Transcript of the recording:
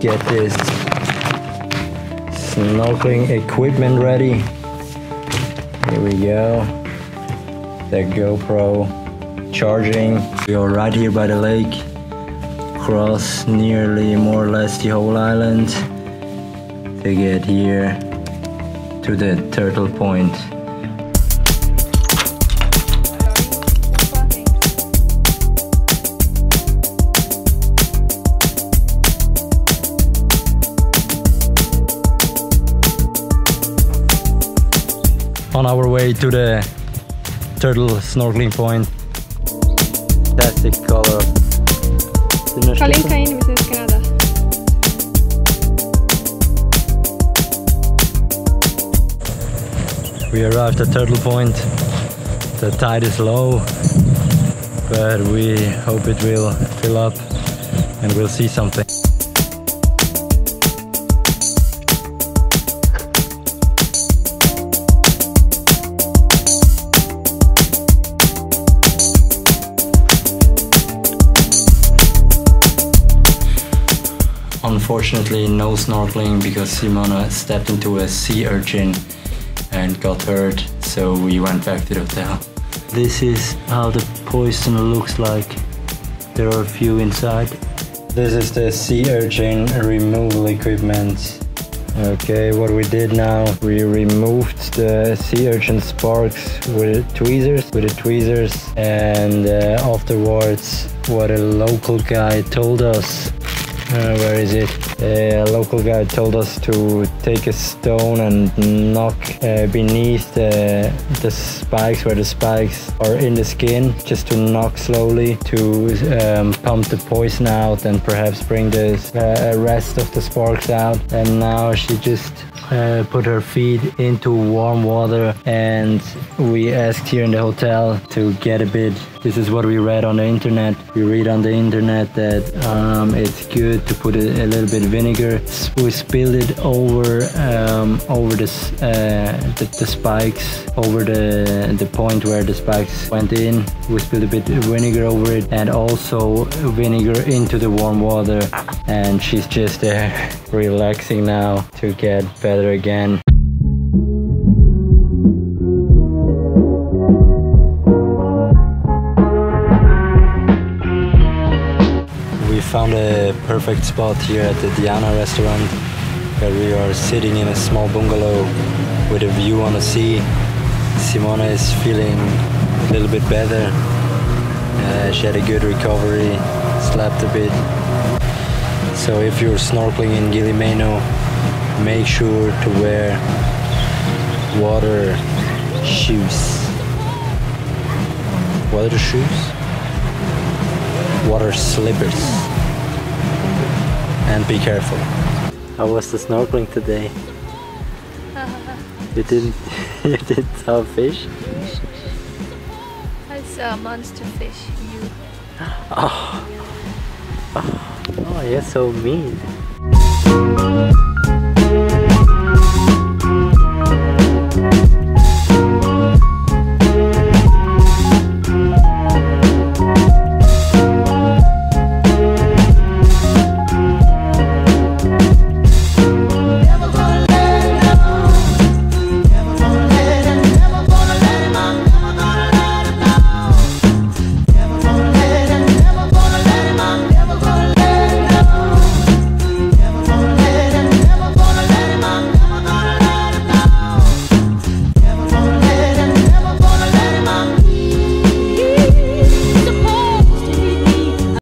get this snorkeling equipment ready. Here we go. The GoPro charging. We are right here by the lake. Cross nearly more or less the whole island to get here to the turtle point. On our way to the turtle snorkeling point. Fantastic color. Kalinka inimesed Kanada. We arrived at Turtle Point. The tide is low, but we hope it will fill up and we'll see something. Unfortunately, no snorkeling because Simona stepped into a sea urchin and got hurt, so we went back to the hotel. This is how the poison looks like. There are a few inside. This is the sea urchin removal equipment. Okay, what we did now, we removed the sea urchin sparks with tweezers, with the tweezers, and uh, afterwards, what a local guy told us uh, where is it? A local guy told us to take a stone and knock uh, beneath the, the spikes where the spikes are in the skin, just to knock slowly to um, pump the poison out and perhaps bring the uh, rest of the sparks out. And now she just uh, put her feet into warm water and we asked here in the hotel to get a bit. This is what we read on the internet. We read on the internet that um, it's good to put a, a, little bit of vinegar. We spilled it over um, over this, uh, the, the, spikes over the the point where the spikes went in. We spilled a bit of vinegar over it and also vinegar into the warm water and she's just uh, relaxing now to get better again We found a perfect spot here at the Diana restaurant where we are sitting in a small bungalow with a view on the sea. Simona is feeling a little bit better. Uh, she had a good recovery, slept a bit. So if you're snorkeling in Gili Meno, make sure to wear water shoes. Water shoes? Water slippers and be careful. How was the snorkeling today? you didn't you didn't saw fish? I saw a monster fish. You. Oh, oh, you're so mean.